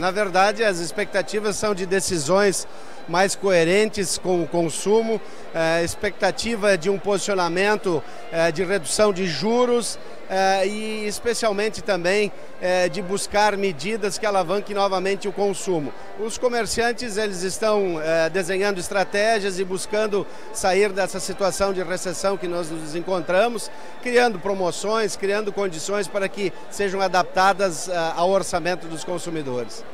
Na verdade, as expectativas são de decisões mais coerentes com o consumo, é, expectativa de um posicionamento é, de redução de juros é, e especialmente também é, de buscar medidas que alavanquem novamente o consumo. Os comerciantes eles estão é, desenhando estratégias e buscando sair dessa situação de recessão que nós nos encontramos, criando promoções, criando condições para que sejam adaptadas é, ao orçamento dos consumidores.